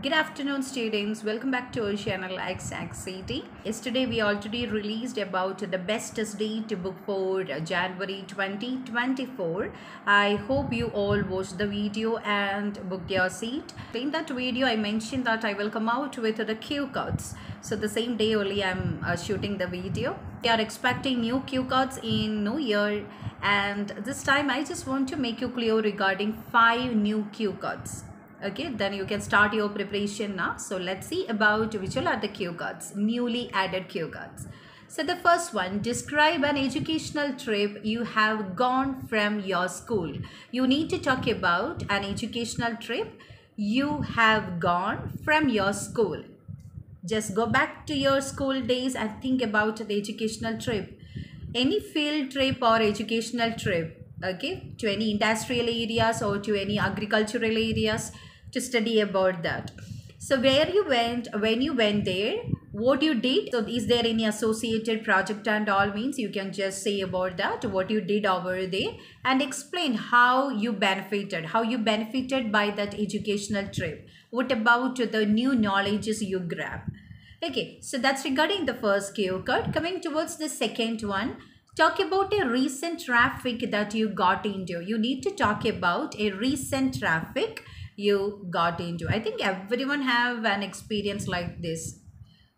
Good afternoon students, welcome back to our channel XXCT. Yesterday we already released about the best date to book for January 2024. I hope you all watched the video and booked your seat. In that video I mentioned that I will come out with the cue cards. So the same day only I'm uh, shooting the video. They are expecting new cue cards in New Year and this time I just want to make you clear regarding five new cue cards okay then you can start your preparation now. So let's see about which are the cue cards newly added cue cards. So the first one describe an educational trip you have gone from your school. You need to talk about an educational trip you have gone from your school. Just go back to your school days and think about the educational trip. Any field trip or educational trip okay to any industrial areas or to any agricultural areas to study about that. So where you went when you went there what you did so is there any associated project and all means you can just say about that what you did over there and explain how you benefited how you benefited by that educational trip. What about the new knowledges you grab? Okay so that's regarding the first cue card. Coming towards the second one talk about a recent traffic that you got into. You need to talk about a recent traffic you got into. I think everyone have an experience like this.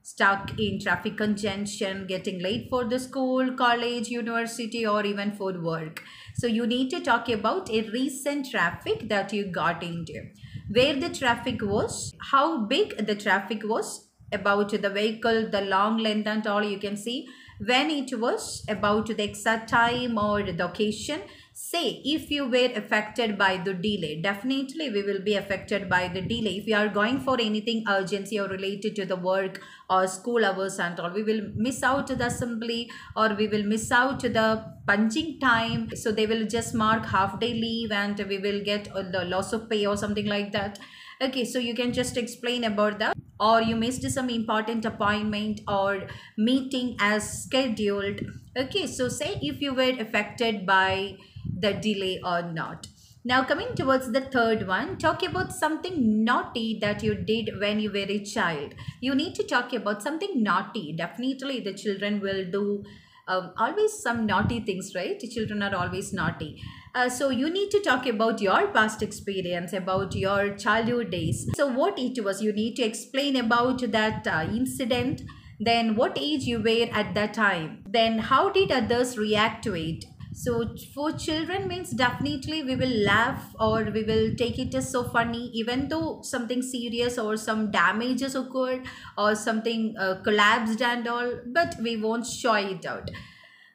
Stuck in traffic congestion getting late for the school college university or even for work. So you need to talk about a recent traffic that you got into. Where the traffic was how big the traffic was about the vehicle the long length and all you can see when it was about the exact time or the occasion say if you were affected by the delay definitely we will be affected by the delay. If you are going for anything urgency or related to the work or school hours and all we will miss out the assembly or we will miss out the punching time. So they will just mark half day leave and we will get the loss of pay or something like that. Okay so you can just explain about that or you missed some important appointment or meeting as scheduled. Okay so say if you were affected by the delay or not. Now coming towards the third one talk about something naughty that you did when you were a child. You need to talk about something naughty. Definitely the children will do um, always some naughty things right? Children are always naughty uh, so you need to talk about your past experience about your childhood days. So what it was you need to explain about that uh, incident? Then what age you were at that time? Then how did others react to it? So for children means definitely we will laugh or we will take it as so funny even though something serious or some damages occurred or something uh, collapsed and all but we won't show it out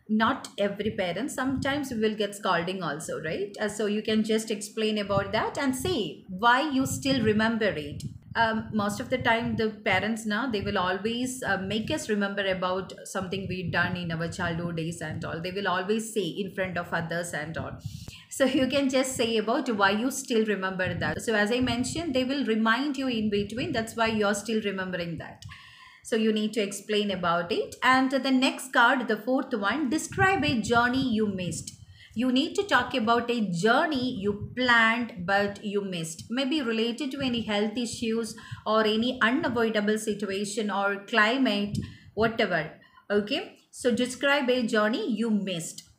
not every parent sometimes will get scolding also right? Uh, so you can just explain about that and say why you still remember it. Um, most of the time the parents now they will always uh, make us remember about something we done in our childhood days and all. They will always say in front of others and all. So you can just say about why you still remember that. So as i mentioned they will remind you in between. That's why you're still remembering that so you need to explain about it. And the next card the fourth one describe a journey you missed. You need to talk about a journey you planned but you missed. Maybe related to any health issues or any unavoidable situation or climate whatever. Okay? So describe a journey you missed.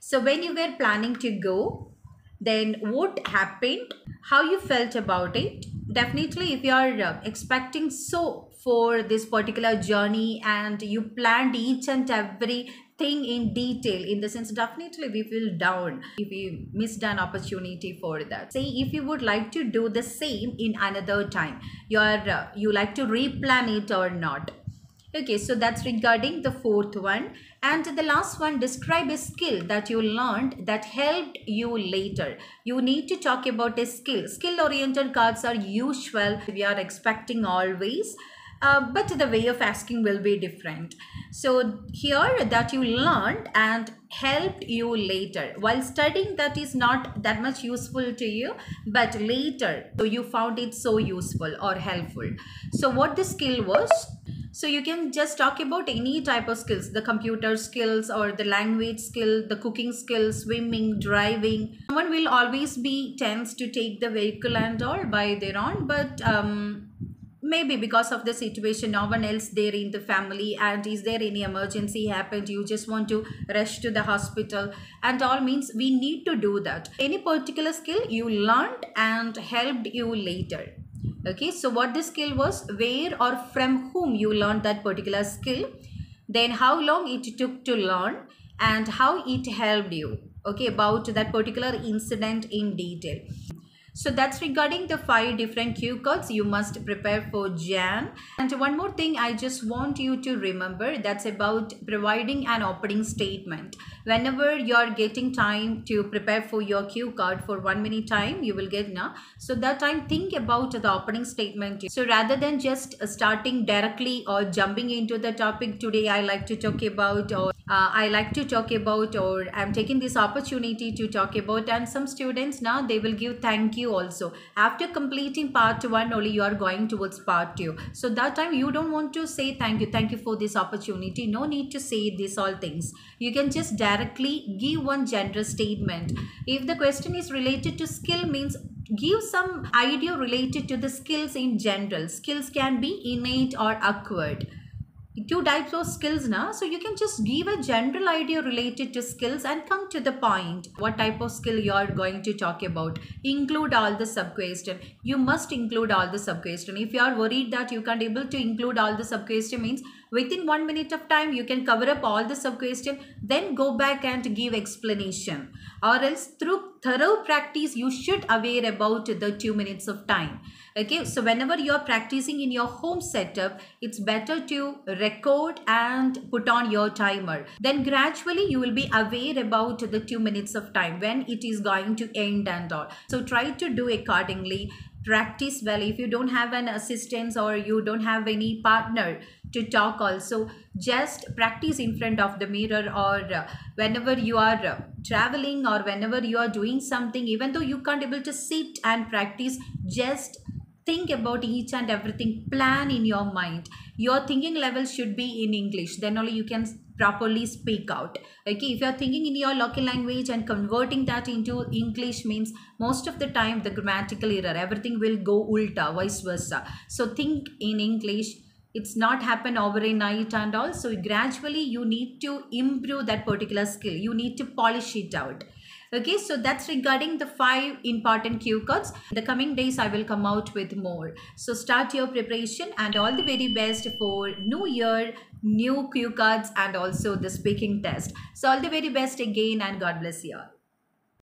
So when you were planning to go then what happened? How you felt about it definitely if you are uh, expecting so for this particular journey and you planned each and every thing in detail in the sense definitely we feel down if we missed an opportunity for that. Say if you would like to do the same in another time you are uh, you like to replan it or not okay so that's regarding the fourth one and the last one describe a skill that you learned that helped you later you need to talk about a skill skill oriented cards are usual we are expecting always uh, but the way of asking will be different. So here that you learned and helped you later. While studying that is not that much useful to you, but later so you found it so useful or helpful. So what the skill was? So you can just talk about any type of skills the computer skills or the language skill the cooking skills swimming driving. Someone will always be tends to take the vehicle and all by their own but um, maybe because of the situation no one else there in the family and is there any emergency happened you just want to rush to the hospital and all means we need to do that. Any particular skill you learned and helped you later okay so what the skill was where or from whom you learned that particular skill then how long it took to learn and how it helped you okay about that particular incident in detail so that's regarding the five different cue cards you must prepare for Jan. And one more thing I just want you to remember that's about providing an opening statement. Whenever you're getting time to prepare for your cue card for one minute time, you will get now. So that time think about the opening statement. So rather than just starting directly or jumping into the topic today, I like to talk about or uh, I like to talk about or I'm taking this opportunity to talk about and some students now they will give thank you also. After completing part one only you are going towards part two. So that time you don't want to say thank you. Thank you for this opportunity. No need to say these all things. You can just directly give one general statement. If the question is related to skill means give some idea related to the skills in general. Skills can be innate or acquired two types of skills now so you can just give a general idea related to skills and come to the point. What type of skill you are going to talk about? Include all the sub question you must include all the sub question if you are worried that you can't able to include all the sub question means within one minute of time you can cover up all the sub question then go back and give explanation. Or else through thorough practice you should aware about the two minutes of time. Okay so whenever you are practicing in your home setup it's better to record and put on your timer. Then gradually you will be aware about the two minutes of time when it is going to end and all. So try to do accordingly practice well. If you don't have an assistance or you don't have any partner to talk also just practice in front of the mirror or uh, whenever you are uh, traveling or whenever you are doing something even though you can't able to sit and practice just think about each and everything. Plan in your mind. Your thinking level should be in english. Then only you can properly speak out. Okay if you're thinking in your local language and converting that into english means most of the time the grammatical error everything will go ulta vice versa. So think in english. It's not happen overnight and all. So gradually you need to improve that particular skill. You need to polish it out. Okay so that's regarding the five important cue cards the coming days i will come out with more. So start your preparation and all the very best for new year new cue cards and also the speaking test. So all the very best again and god bless you all